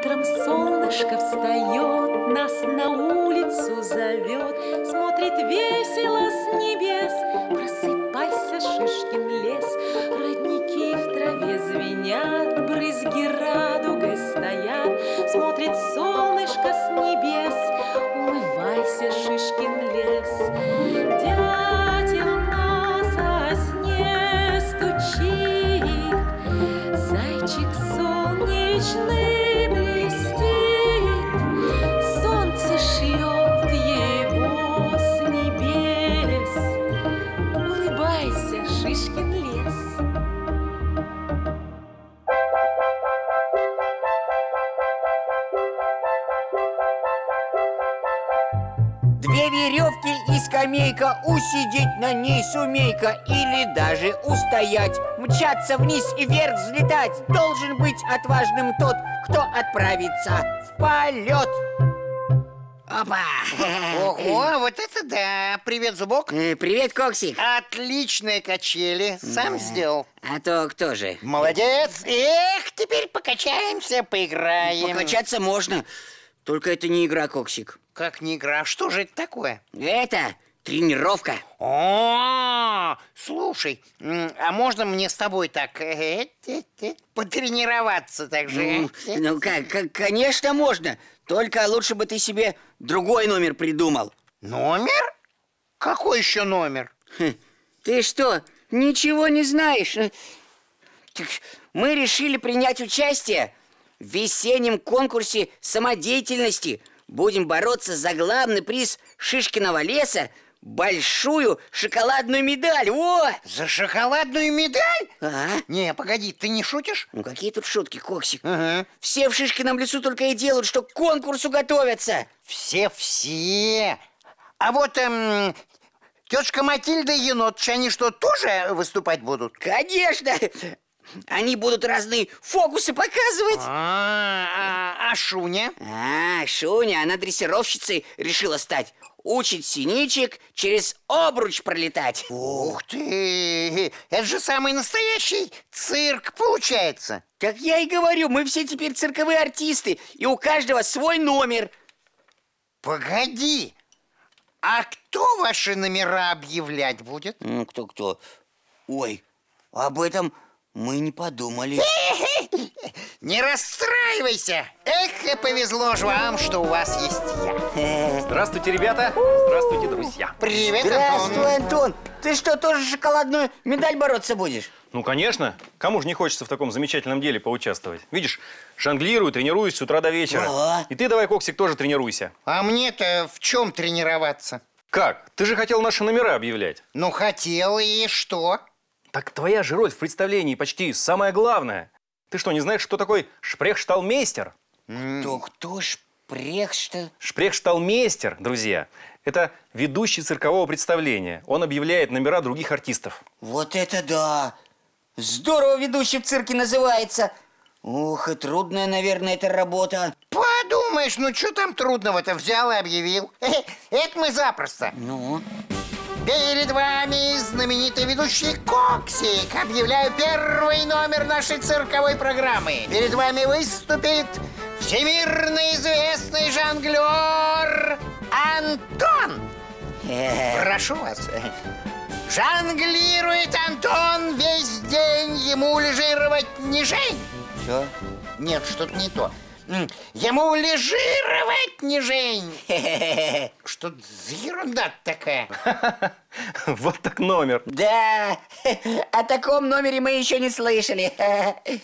Утром солнышко встает, нас на улицу зовет, Смотрит весело с небес, просыпайся, Шишкин лес. Скамейка, усидеть на ней сумей-ка Или даже устоять, мчаться вниз и вверх взлетать Должен быть отважным тот, кто отправится в полет Опа! Ого, вот это да! Привет, Зубок! Э, Привет, Коксик Отличные качели, сам сделал. А то кто же? Молодец! Эх, теперь покачаемся, поиграем. Покачаться можно, только это не игра, Коксик Как не игра, что же это такое? Это тренировка О, слушай, а можно мне с тобой так э, э, э, потренироваться так же? Ну, ну как, как, конечно, можно Только лучше бы ты себе другой номер придумал Номер? Какой еще номер? Хм, Ты что, ничего не знаешь? Так Мы решили принять участие в весеннем конкурсе самодеятельности. Будем бороться за главный приз Шишкиного леса – большую шоколадную медаль. О! За шоколадную медаль? А? Не, погоди, ты не шутишь? Ну какие тут шутки, Коксик? Ага. Все в Шишкином лесу только и делают, что к конкурсу готовятся. Все-все. А вот эм, тетушка Матильда и Енотыч, они что, тоже выступать будут? Конечно! Они будут разные фокусы показывать. А, а, а Шуня? А, Шуня, она дрессировщицей решила стать. Учит синичек через обруч пролетать. Ух ты! Это же самый настоящий цирк получается. Как я и говорю, мы все теперь цирковые артисты, и у каждого свой номер. Погоди, а кто ваши номера объявлять будет? Ну, кто-кто? Ой, об этом мы не подумали. Не расстраивайся! Эх, и повезло же вам, что у вас есть я. Здравствуйте, ребята! Здравствуйте, друзья! Привет, Здравствуй, Антон. Антон. Ты что, тоже шоколадную медаль бороться будешь? Ну, конечно. Кому же не хочется в таком замечательном деле поучаствовать? Видишь, жонглирую, тренируюсь с утра до вечера. Ага. И ты давай, Коксик, тоже тренируйся. А мне-то в чем тренироваться? Как? Ты же хотел наши номера объявлять. Ну, хотел, и что? Так твоя же роль в представлении почти самая главная. Ты что, не знаешь, что такой шпрехшталмейстер? То кто ж прех, что... Шпрехшталмейстер, друзья, это ведущий циркового представления. Он объявляет номера других артистов. Вот это да! Здорово ведущий в цирке называется. Ух, и трудная, наверное, эта работа. Подумаешь, ну что там трудного-то взял и объявил? Это мы запросто. Ну, Перед вами знаменитый ведущий Коксик. Объявляю первый номер нашей цирковой программы. Перед вами выступит всемирно известный жонглер Антон. э, Прошу вас. Жонглирует Антон весь день, ему лежировать не жень. чё? Нет, что-то не то. Ему лежировать не жень. Что за ерунда такая? Вот так номер. Да, о таком номере мы еще не слышали.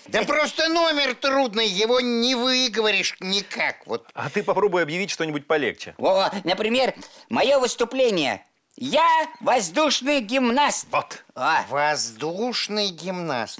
Да просто номер трудный, его не выговоришь никак. Вот А ты попробуй объявить что-нибудь полегче. Во, например, мое выступление. Я воздушный гимнаст. Вот. А, воздушный гимнаст.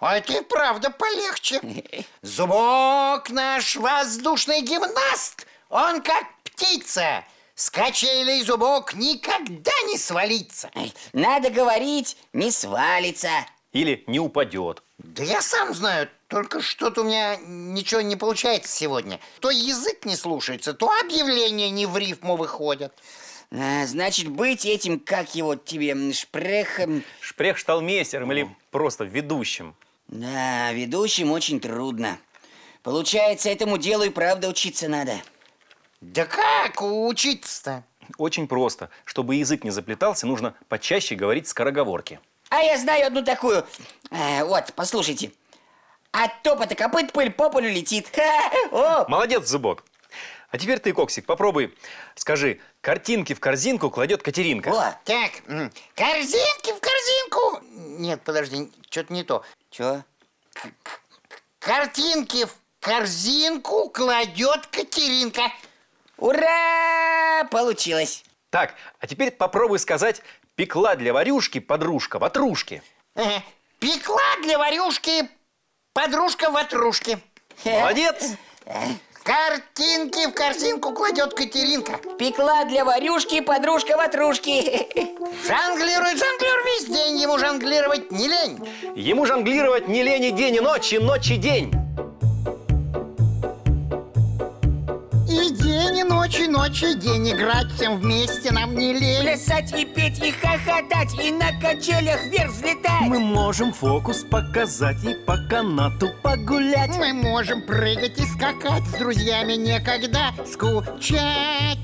А это и правда полегче. Зубок наш воздушный гимнаст. Он как птица. С качелей зубок никогда не свалится. надо говорить, не свалится. Или не упадет. Да я сам знаю, только что-то у меня ничего не получается сегодня. То язык не слушается, то объявления не в рифму выходят. А, значит, быть этим, как его тебе, шпрехом... Шпрехшталмейстером или просто ведущим. Да, ведущим очень трудно. Получается, этому делу и правда учиться надо. Да как учиться-то? Очень просто. Чтобы язык не заплетался, нужно почаще говорить скороговорки. А я знаю одну такую. Э, вот, послушайте. От топота копыт пыль по полю летит. Ха! О! Молодец, Зубок. А теперь ты, Коксик, попробуй. Скажи, картинки в корзинку кладет Катеринка. О! Так, корзинки в корзинку. Нет, подожди, что-то не то. Чё? Картинки в корзинку кладет Катеринка. Ура! Получилось. Так, а теперь попробуй сказать «пекла для варюшки подружка ватрушки». Ага. Пекла для варюшки подружка ватрушки. Молодец! Картинки в корзинку кладет Катеринка. Пекла для варюшки подружка ватрушки. Жонглирует жонглер весь день, ему жонглировать не лень. Ему жонглировать не лень и день, и ночь, и ночь, и день. День, и ночь, и ночь, и день играть всем вместе нам не лень. Плясать и петь, и хохотать, и на качелях вверх взлетать. Мы можем фокус показать и по канату погулять. Мы можем прыгать и скакать, с друзьями некогда скучать.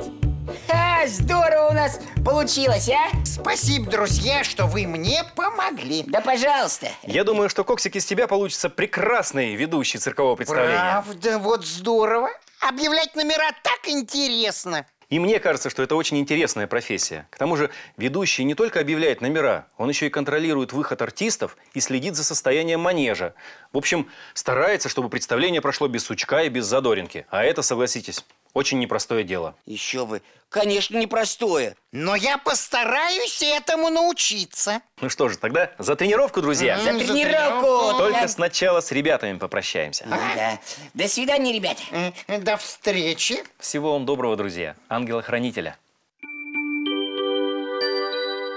Ха, здорово нас получилось, а? Спасибо, друзья, что вы мне помогли. Да пожалуйста. Я думаю, что Коксик из тебя получится прекрасный ведущий циркового представления. Правда, вот здорово. Объявлять номера так интересно. И мне кажется, что это очень интересная профессия. К тому же ведущий не только объявляет номера, он еще и контролирует выход артистов и следит за состоянием манежа. В общем, старается, чтобы представление прошло без сучка и без задоринки. А это, согласитесь, очень непростое дело. Еще бы. Конечно, непростое. Но я постараюсь этому научиться. Ну что же, тогда за тренировку, друзья. За за тренировку. тренировку. Только Да. сначала с ребятами попрощаемся. Да. До свидания, ребята. До встречи. Всего вам доброго, друзья. Ангела-хранителя.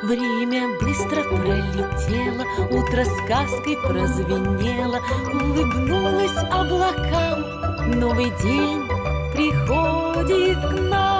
Время быстро пролетело, утро сказкой прозвенело, улыбнулась облакам. Новый день приходит к нам.